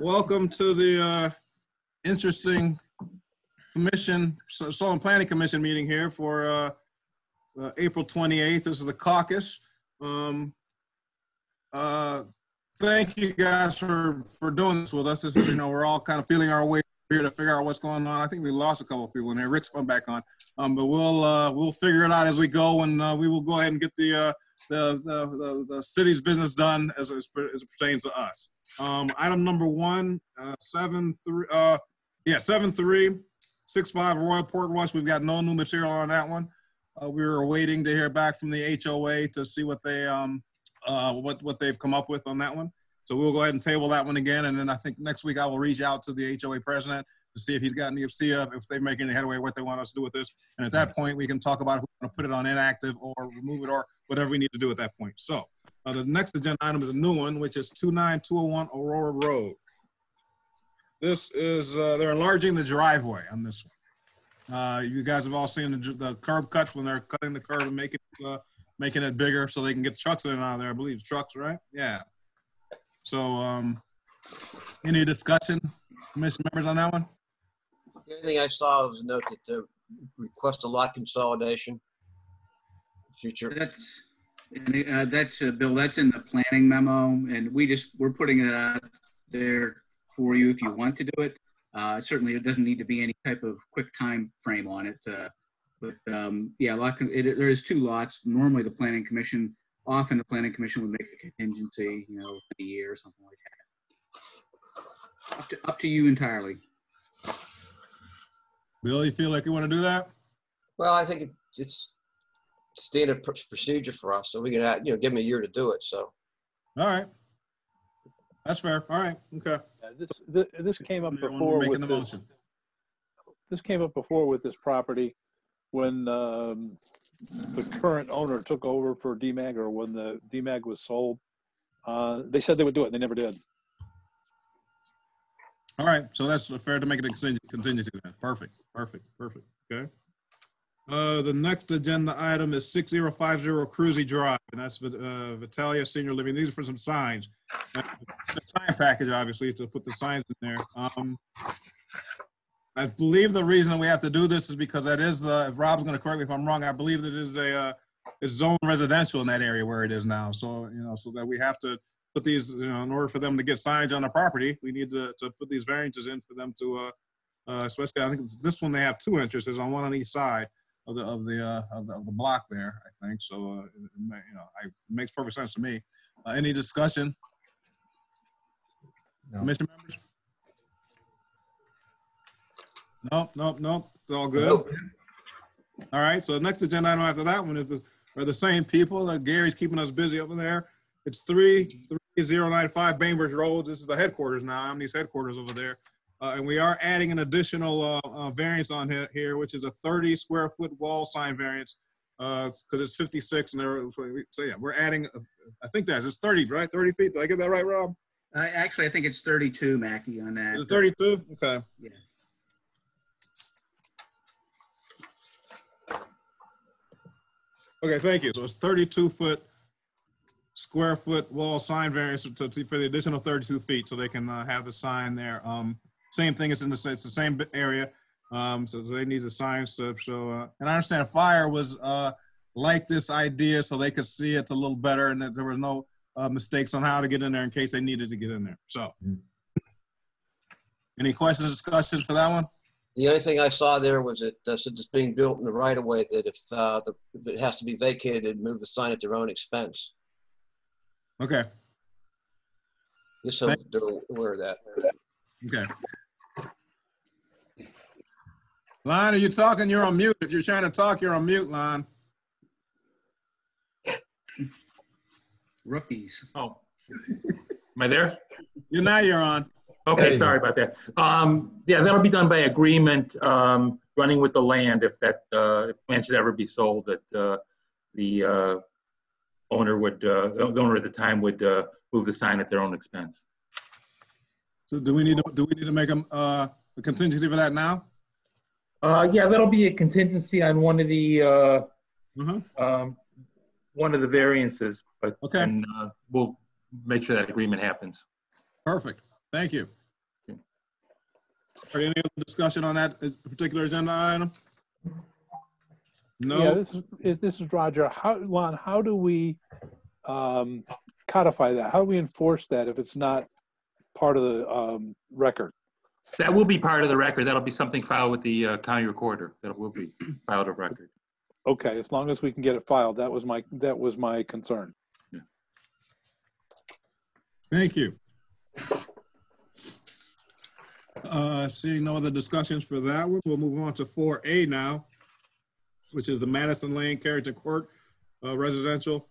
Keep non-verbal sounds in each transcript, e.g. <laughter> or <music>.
welcome to the uh, interesting commission, so- Solon Planning Commission meeting here for uh, uh, April 28th. This is the caucus. Um, uh, Thank you guys for, for doing this with us. This is, you know, we're all kind of feeling our way here to figure out what's going on. I think we lost a couple of people in there. Rick's coming back on. Um, But we'll, uh, we'll figure it out as we go and uh, we will go ahead and get the, uh, the, the, the, the city's business done as, as as it pertains to us. Um, item number one, uh, seven, three, uh, yeah, seven, three, six, five Royal Port Rush. We've got no new material on that one. Uh, we were waiting to hear back from the HOA to see what they, um, uh, what, what they've come up with on that one. So we'll go ahead and table that one again. And then I think next week I will reach out to the HOA president to see if he's got any, see if if they make any headway, what they want us to do with this. And at that point, we can talk about if we want to put it on inactive or remove it or whatever we need to do at that point. So uh, the next agenda item is a new one, which is 29201 Aurora Road. This is, uh, they're enlarging the driveway on this one. Uh, You guys have all seen the the curb cuts when they're cutting the curb and making, it, uh, making it bigger so they can get the trucks in and out of there. I believe trucks, right? Yeah. So, um, any discussion, commission members on that one? The only thing I saw was a note that the request a lot consolidation. Future, That's, and, uh, that's, uh, Bill, that's in the planning memo, and we just, we're putting it out there for you if you want to do it. Uh, certainly, it doesn't need to be any type of quick time frame on it, uh, but, um, yeah, lot, it, there is two lots. Normally, the planning commission, often the planning commission would make a contingency, you know, a year or something like that. Up to, up to you entirely. Bill, you feel like you want to do that? well, I think it- it's standard pr- procedure for us, so we can, add- you know, give them a year to do it, so. All right. That's fair. All right. Okay. Yeah, This, thi- this came up before with the this, motion? this came up before with this property when um, the current owner took over for DMAG or when the DMAG was sold. Uh, They said they would do it, they never did. All right, so that's fair to make it a contingency then. Perfect, perfect, perfect, okay. Uh, the next agenda item is six zero five zero Kruse Drive, and that's uh, Vitalia Senior Living. These are for some signs. Uh, The sign package, obviously, to put the signs in there. Um, I believe the reason we have to do this is because that is, uh, if Rob's gonna correct me if I'm wrong, I believe that it is a, uh, it's zone residential in that area where it is now, so, you know, so that we have to put these, you know, in order for them to get signs on the property, we need to, to put these variances in for them to, uh, uh, especially, I think this one, they have two entrances on one on each side of the, of the, uh, of the, of the block there, I think, so, uh, it, you know, I, it makes perfect sense to me. Uh, any discussion? No. Commission members? Nope, nope, nope, it's all good. Nope. All right, so the next agenda item after that one is the, are the same people, uh, Gary's keeping us busy over there. It's three, three zero nine five Bainbridge Road, this is the headquarters now, I'm Omni's headquarters over there. Uh, and we are adding an additional, uh, uh, variance on here, here, which is a thirty square foot wall sign variance. Uh, cause it's fifty-six and there, so yeah, we're adding, uh, I think that's, it's thirty, right? Thirty feet, did I get that right, Rob? I, actually, I think it's 32, Mackie, on that. Is it thirty-two? Okay. Yeah. Okay, thank you. So it's thirty-two foot square foot wall sign variance to, to- for the additional thirty-two feet, so they can uh, have the sign there. Um, same thing, it's in the, it's the same area. Um, so they need the signs to show, uh, and I understand fire was, uh, like this idea so they could see it a little better and that there were no, uh, mistakes on how to get in there in case they needed to get in there. So. Mm. Any questions, discussions for that one? The only thing I saw there was it, uh, since it's being built in the right of way, that if, uh, the, if it has to be vacated, move the sign at their own expense. Okay, Just so they're aware of that. okay. Lon, are you talking? You're on mute. If you're trying to talk, you're on mute, Lon. Rookies. Oh. Am I there? You're now you're on. Okay, you sorry about that. Um, yeah, that'll be done by agreement, um, running with the land if that, uh, if land should ever be sold, that, uh, the, uh, owner would, uh, the owner at the time would, uh, move the sign at their own expense. So do we need to, do we need to make a, uh, a contingency for that now? Uh, yeah, that'll be a contingency on one of the, uh, Mhm. um, one of the variances, but, Okay. and, uh, we'll make sure that agreement happens. Perfect. Thank you. Okay. Are there any other discussion on that particular agenda item? Yeah, No? this is, if this is Roger. How, Lon, how do we um, codify that? How do we enforce that if it's not part of the um, record? So That will be part of the record. That'll be something filed with the uh, county recorder. That will be filed of record. Okay, as long as we can get it filed. That was my, that was my concern. Thank you. Uh, Seeing no other discussions for that one, we'll move on to 4A now, which is the Madison Lane Carrington Court uh, residential.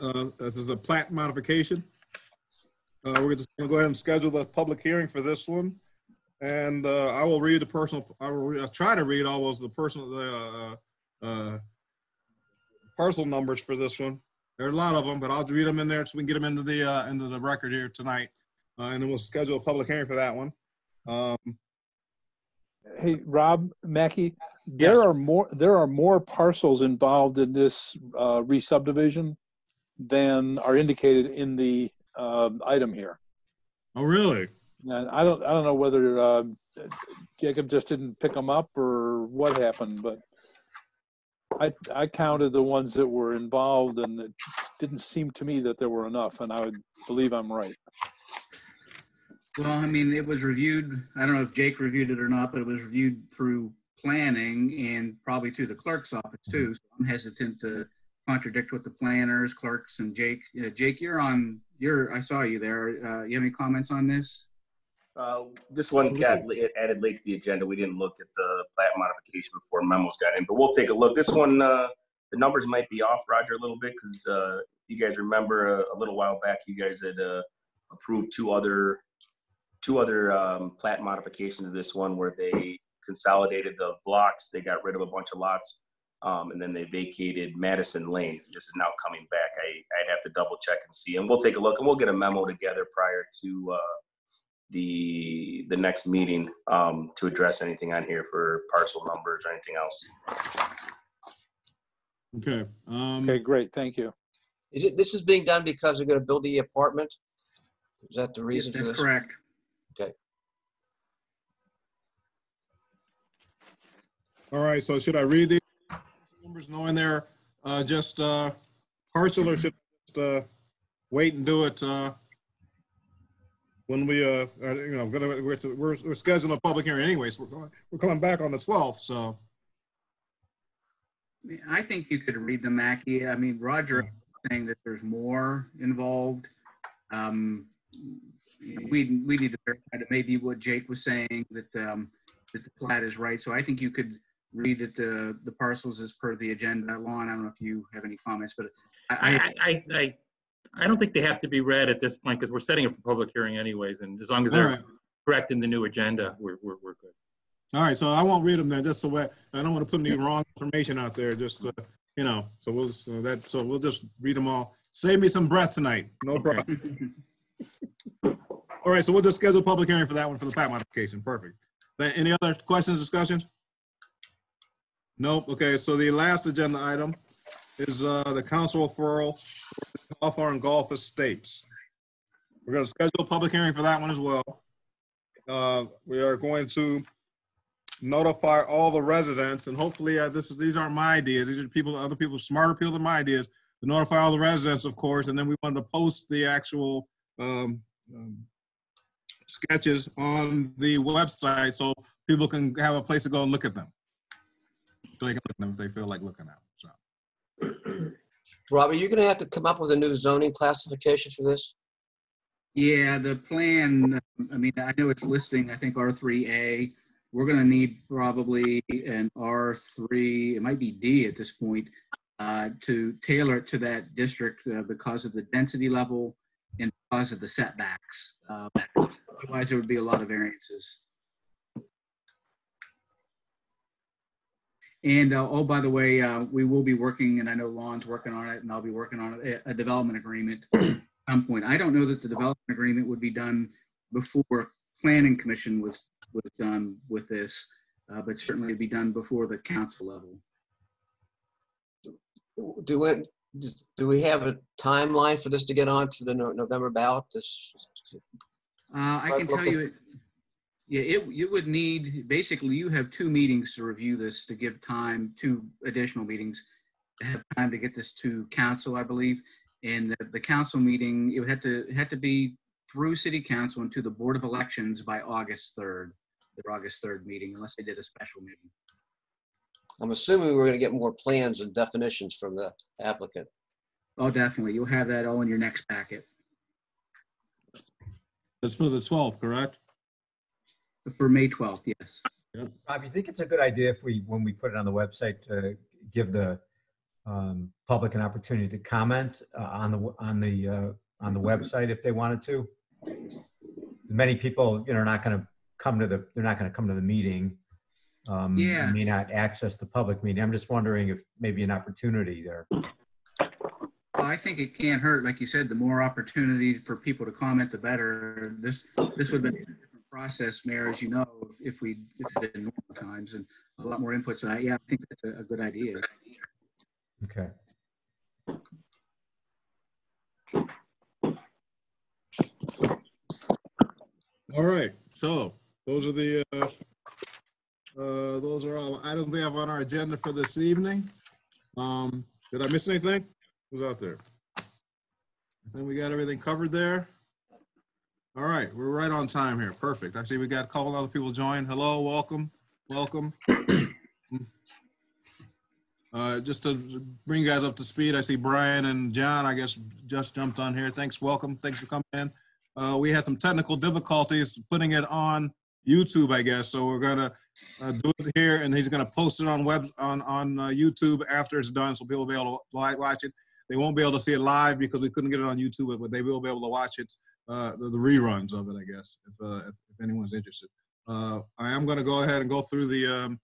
Uh, This is a plat modification. Uh, We're just going to go ahead and schedule the public hearing for this one. And uh, I will read the personal, I will re- I'll try to read all those, the personal, the uh, uh, parcel numbers for this one. There are a lot of them, but I'll read them in there so we can get them into the, uh, into the record here tonight. Uh, and then we'll schedule a public hearing for that one. Um, Hey, Rob Mackey, Yes. there are more, there are more parcels involved in this uh, re-subdivision than are indicated in the um, item here. oh, really? And I don't, I don't know whether um, Jacob just didn't pick them up or what happened, but I, I counted the ones that were involved and it didn't seem to me that there were enough, and I would believe I'm right. Well, I mean, it was reviewed, I don't know if Jake reviewed it or not, but it was reviewed through planning and probably through the clerk's office too. So I'm hesitant to contradict what the planners, clerks and Jake, uh, Jake, you're on, you're, I saw you there. Uh, you have any comments on this? Uh, This one got added late to the agenda. We didn't look at the plat modification before memos got in, but we'll take a look. This one, uh, the numbers might be off, Roger, a little bit, because you guys remember a- a little while back, you guys had uh, approved two other, two other um, plat modifications of this one where they consolidated the blocks, they got rid of a bunch of lots, um, and then they vacated Madison Lane. This is now coming back. I, I'd have to double check and see, and we'll take a look, and we'll get a memo together prior to uh, the, the next meeting um, to address anything on here for parcel numbers or anything else. Okay. Um, Okay, great, thank you. Is it, this is being done because they're gonna build the apartment? Is that the reason for That's this? correct. all right, so should I read these numbers knowing they're, uh, just, uh, partial or should just, uh, wait and do it, uh, when we, uh, are, you know, gonna, we're, we're, we're scheduling a public hearing anyways. We're going, we're coming back on the 12th, so. I mean, I think you could read the Mackey. I mean, Roger saying that there's more involved. Um, we, we need to verify that maybe what Jake was saying, that, um, that the plat is right. So I think you could read it, the, the parcels as per the agenda. Lon, I don't know if you have any comments, but I, I, I, I, I, I don't think they have to be read at this point because we're setting it for public hearing anyways. And as long as they're right. correct in the new agenda, we're, we're, we're good. All right, so I won't read them then, just so I, I don't want to put any wrong information out there, just, uh, you know, so we'll, so that, so we'll just read them all. Save me some breath tonight, no Okay. problem. All right, so we'll just schedule a public hearing for that one for the plat modification, perfect. Any other questions, discussions? Nope, okay, so the last agenda item is, uh, the council referral for Hawthorne Golf Estates. We're gonna schedule a public hearing for that one as well. Uh, we are going to notify all the residents, and hopefully, uh, this is, these aren't my ideas, these are people, other people, smarter people than my ideas, to notify all the residents, of course, and then we wanted to post the actual, um, um, sketches on the website, so people can have a place to go and look at them. So they can look at them if they feel like looking at them, so. <clears throat> Robert, you're gonna have to come up with a new zoning classification for this? Yeah, the plan, I mean, I know it's listing, I think R3A. We're gonna need probably an R3, it might be D at this point, uh, to tailor it to that district uh, because of the density level and because of the setbacks. Uh, Otherwise, there would be a lot of variances. And, uh, oh, by the way, uh, we will be working, and I know Lon's working on it, and I'll be working on it, a a development agreement at some point. I don't know that the development agreement would be done before planning commission was, was done with this, uh, but certainly it'd be done before the council level. Do it, do we have a timeline for this to get on to the No- November ballot? This, Uh, I can tell you, it- yeah, it, you would need, basically, you have two meetings to review this to give time, two additional meetings to have time to get this to council, I believe. And the, the council meeting, it would have to, it had to be through city council and to the Board of Elections by August 3rd, their August 3rd meeting, unless they did a special meeting. I'm assuming we're gonna get more plans and definitions from the applicant. Oh, definitely. You'll have that all in your next packet. That's for the 12th, correct? For May 12th, yes. Bob, you think it's a good idea if we, when we put it on the website, to give the um, public an opportunity to comment uh, on the, on the, uh, on the website if they wanted to? Many people, you know, are not going to come to the, they're not going to come to the meeting. um, Yeah. May not access the public meeting. I'm just wondering if maybe an opportunity there. Well, I think it can't hurt, like you said, the more opportunity for people to comment, the better. This, this would have been a different process, Mayor, as you know, if- if we, if it did normal times and a lot more input. So I- yeah, I think that's a, a good idea. Okay. All right, so those are the, uh, uh, those are all items we have on our agenda for this evening. Um, did I miss anything? Who's out there? I think we got everything covered there. All right, we're right on time here. Perfect. I see we got a couple other people join. Hello, welcome, welcome. Uh, just to bring you guys up to speed, I see Brian and John, I guess, just jumped on here. Thanks, welcome. Thanks for coming in. Uh, we had some technical difficulties putting it on YouTube, I guess. So we're gonna uh, do it here, and he's gonna post it on web on on uh, YouTube after it's done, so people will be able to watch it. They won't be able to see it live because we couldn't get it on YouTube, but they will be able to watch it, uh, the, the reruns of it, I guess, if uh, if, if anyone's interested. Uh, I am gonna go ahead and go through the um,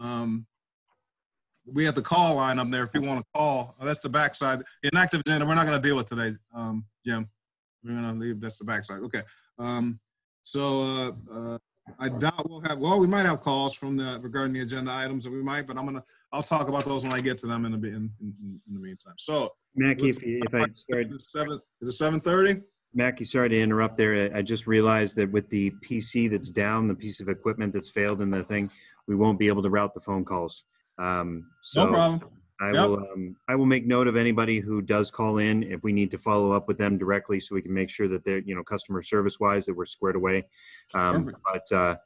um, we have the call line up there if you want to call. Oh, that's the backside. The inactive agenda, we're not gonna deal with today, um, Jim. We're gonna leave, that's the backside, okay. Um, so, uh, uh, I doubt we'll have, well, we might have calls from the, regarding the agenda items, that we might, but I'm gonna, I'll talk about those when I get to them in the, in, in, in the meantime. So, Mackie, if if I, it's seven, is it seven thirty? Mackie, sorry to interrupt there. I just realized that with the PC that's down, the piece of equipment that's failed in the thing, we won't be able to route the phone calls. Um, No So problem. I Yep. will, um, I will make note of anybody who does call in if we need to follow up with them directly so we can make sure that they're, you know, customer service wise, that we're squared away. Um. But uh,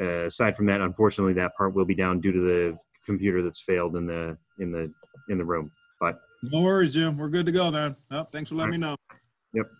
uh, aside from that, unfortunately, that part will be down due to the computer that's failed in the, in the, in the room. But No worries, Jim. We're good to go then. Yep, thanks for letting me know. Yep.